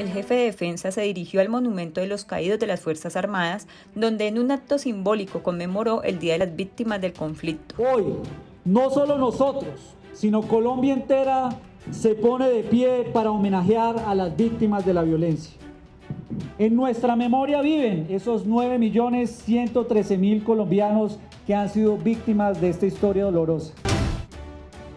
el jefe de defensa se dirigió al Monumento de los Caídos de las Fuerzas Armadas, donde en un acto simbólico conmemoró el Día de las Víctimas del Conflicto. Hoy, no solo nosotros, sino Colombia entera se pone de pie para homenajear a las víctimas de la violencia. En nuestra memoria viven esos 9.113.000 colombianos que han sido víctimas de esta historia dolorosa.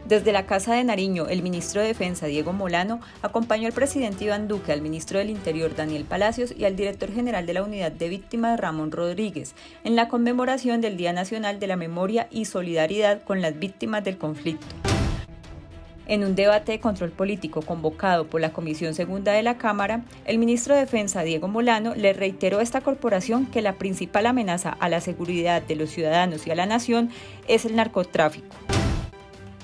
Desde la Casa de Nariño, el ministro de Defensa, Diego Molano, acompañó al presidente Iván Duque, al ministro del Interior, Daniel Palacios, y al director general de la Unidad de Víctimas, Ramón Rodríguez, en la conmemoración del Día Nacional de la Memoria y Solidaridad con las Víctimas del Conflicto. En un debate de control político convocado por la Comisión Segunda de la Cámara, el ministro de Defensa, Diego Molano, le reiteró a esta corporación que la principal amenaza a la seguridad de los ciudadanos y a la nación es el narcotráfico.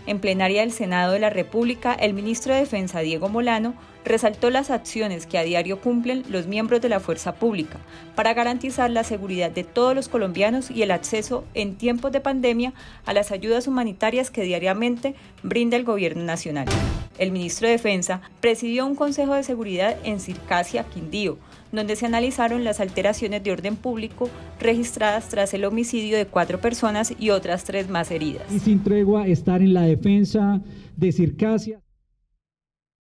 En plenaria del Senado de la República, el ministro de Defensa, Diego Molano, resaltó las acciones que a diario cumplen los miembros de la fuerza pública para garantizar la seguridad de todos los colombianos y el acceso en tiempos de pandemia a las ayudas humanitarias que diariamente brinda el gobierno nacional. El ministro de Defensa presidió un consejo de seguridad en Circasia, Quindío, donde se analizaron las alteraciones de orden público registradas tras el homicidio de cuatro personas y otras tres más heridas. Y sin tregua estar en la defensa de Circasia.